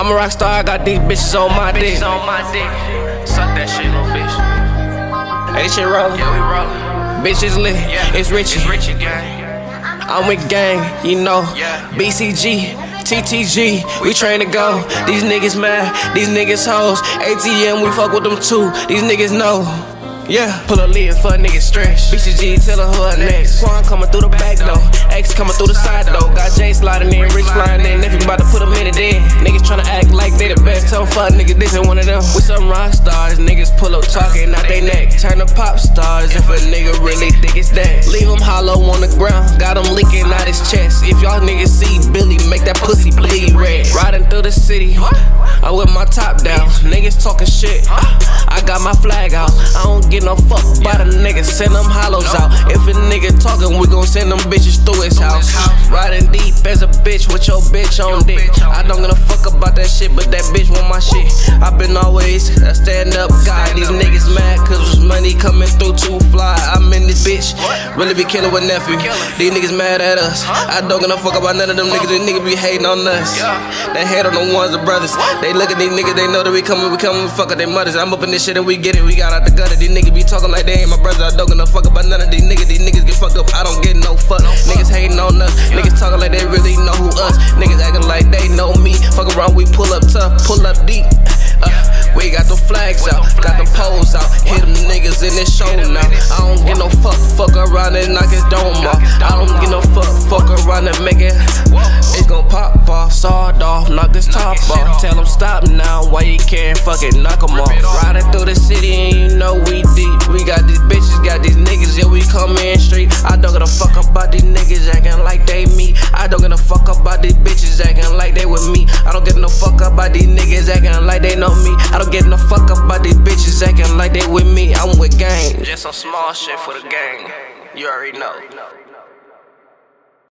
I'm a rock star, I got these bitches on my dick. Bitches on my dick. Suck that shit, little bitch. Hey, this shit rollin'. Yeah, we rollin'. Bitches lit, Yeah, it's Richie. It's Richie gang. I'm with gang, you know. Yeah. BCG, TTG, we train to go. These niggas mad, these niggas hoes. ATM, we fuck with them too. These niggas know. Yeah, pull a lid for a nigga stretch. BCG, tell her next. Quan coming through the back door. X coming through the side door. Got Jay sliding in, Rich flying in. Nephew about to put a minute in. Niggas tryna act like they the best. Tell fuck nigga, this ain't one of them. We some rock stars. Niggas pull up talking out they neck. Turn to pop stars if a nigga really think it's that. Leave him hollow on the ground. Got him leaking out his chest. If y'all niggas see Billy, make that pussy bleed red. Riding through the city. I with my top down. Niggas talking shit. My flag out. I don't get no fuck by the niggas. Send them hollows out. If a nigga talking, we gon' send them bitches through his house. Riding deep as a bitch with your bitch on dick. I don't give a fuck about that shit, but that bitch want my shit. I been always a stand up guy. These niggas Really be killing with nephew. These niggas mad at us. I don't give a fuck about none of them niggas. These niggas be hating on us. They hate on the ones, the brothers. They look at these niggas, they know that we coming, we coming, we fuck up their mothers. I'm up in this shit and we get it, we got out the gutter. These niggas be talking like they ain't my brothers. I don't give a fuck about none of these niggas. These niggas get fucked up, I don't get no fuck. Niggas hating on Fuck around, we pull up tough, pull up deep. Uh, we got the flags out, got the poles out. Hit them niggas in this show now. I don't get no fuck, fuck around and knock his dome off. I don't get no fuck, fuck around and make it. It's gon' pop off, sawed off, knock this top off. Tell him stop now, why you can't fucking knock him off. Riding through the city and you know we deep. We got these bitches, got these niggas, yeah, we come in street. I don't give a fuck about these niggas acting like they me. I don't give a fuck about these bitches acting like they with me. I don't give no fuck up about these niggas acting like they know me. I don't give no fuck up about these bitches acting like they with me. I'm with gang. Just some small shit for the gang. You already know.